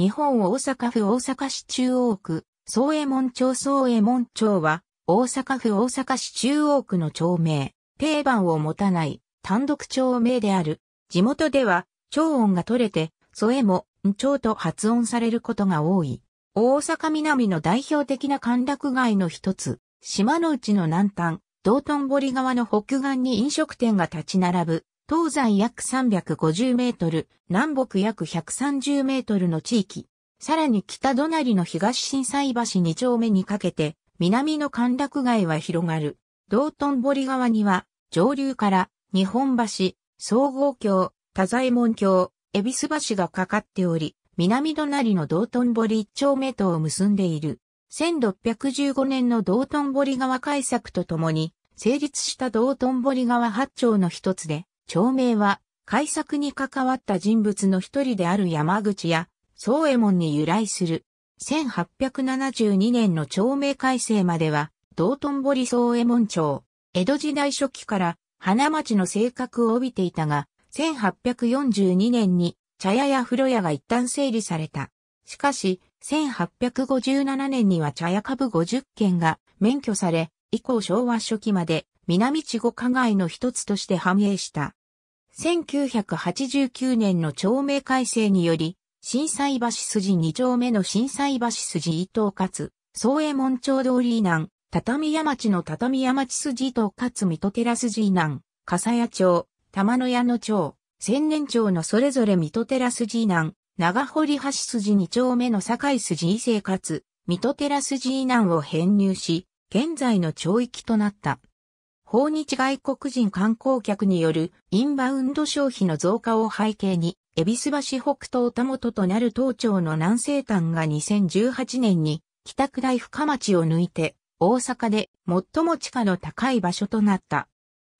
日本大阪府大阪市中央区、総右衛門町総右衛門町は、大阪府大阪市中央区の町名、定番を持たない単独町名である。地元では、町音が取れて、添えも、ん町と発音されることが多い。大阪南の代表的な歓楽街の一つ、島の内の南端、道頓堀川の北岸に飲食店が立ち並ぶ、東西約350メートル、南北約130メートルの地域。さらに北隣の東震災橋2丁目にかけて、南の歓楽街は広がる。道頓堀川には、上流から日本橋、総合橋、太左衛門橋、恵比寿橋がかかっており、南隣の道頓堀一丁目とを結んでいる。1615年の道頓堀川改作とともに、成立した道頓堀川八丁の一つで、町名は、改作に関わった人物の一人である山口や、総右衛門に由来する。1872年の町名改正までは、道頓堀総右衛門町。江戸時代初期から花町の性格を帯びていたが、1842年に茶屋や風呂屋が一旦整理された。しかし、1857年には茶屋株50軒が免許され、以降昭和初期まで南地五加害の一つとして繁栄した。1989年の町名改正により、震災橋筋2丁目の震災橋筋伊藤かつ、総右衛門町通り南、畳屋町の畳屋町筋伊藤かつ水戸寺筋南、笠谷町、玉野屋の町、千年町のそれぞれ水戸寺筋南、長堀橋筋2丁目の境筋伊勢かつ、水戸寺筋南を編入し、現在の町域となった。訪日外国人観光客によるインバウンド消費の増加を背景に、恵比寿橋北東たもとなる東町の南西端が2018年に北区大深町を抜いて大阪で最も地価の高い場所となった。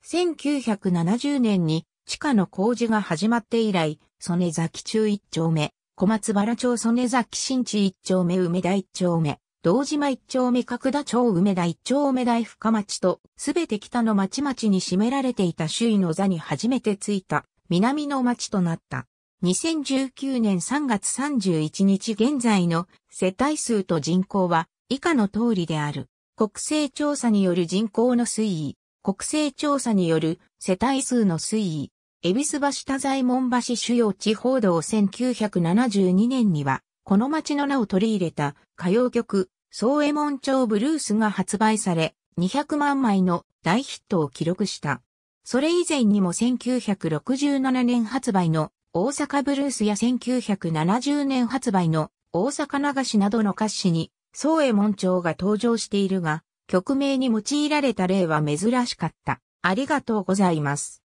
1970年に地下の工事が始まって以来、曽根崎中一丁目、小松原町曽根崎新地一丁目梅田一丁目、道島一丁目角田町梅田一丁目大深町と、すべて北の町々に占められていた周囲の座に初めてついた南の町となった。2019年3月31日現在の世帯数と人口は以下の通りである。国勢調査による人口の推移、国勢調査による世帯数の推移、恵比寿橋多左門橋主要地方道1972年にはこの街の名を取り入れた歌謡曲、総右衛門町ブルースが発売され、200万枚の大ヒットを記録した。それ以前にも1967年発売の大阪ブルースや1970年発売の大阪流しなどの歌詞に総右衛門町が登場しているが、曲名に用いられた例は珍しかった。ありがとうございます。